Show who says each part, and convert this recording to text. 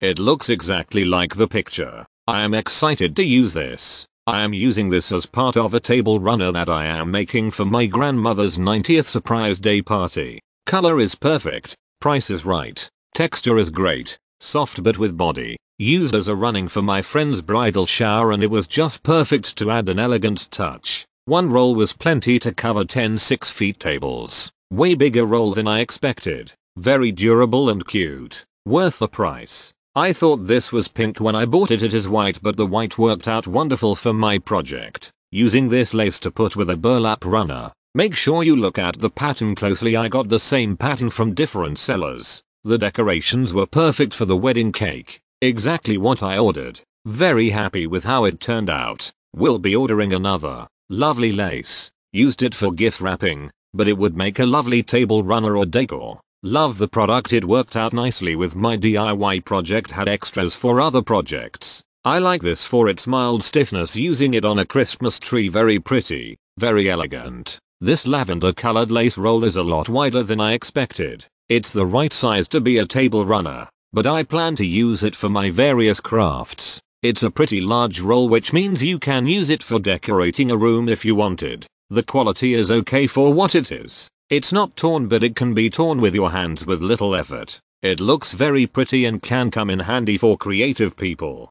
Speaker 1: It looks exactly like the picture. I am excited to use this. I am using this as part of a table runner that I am making for my grandmother's 90th surprise day party. Color is perfect, price is right, texture is great, soft but with body. Used as a running for my friend's bridal shower and it was just perfect to add an elegant touch. One roll was plenty to cover 10 6 feet tables. Way bigger roll than I expected. Very durable and cute. Worth the price. I thought this was pink when I bought it it is white but the white worked out wonderful for my project. Using this lace to put with a burlap runner. Make sure you look at the pattern closely I got the same pattern from different sellers. The decorations were perfect for the wedding cake. Exactly what I ordered. Very happy with how it turned out. Will be ordering another. Lovely lace. Used it for gift wrapping, but it would make a lovely table runner or decor. Love the product it worked out nicely with my DIY project had extras for other projects. I like this for its mild stiffness using it on a Christmas tree very pretty, very elegant. This lavender colored lace roll is a lot wider than I expected. It's the right size to be a table runner, but I plan to use it for my various crafts. It's a pretty large roll which means you can use it for decorating a room if you wanted. The quality is okay for what it is. It's not torn but it can be torn with your hands with little effort. It looks very pretty and can come in handy for creative people.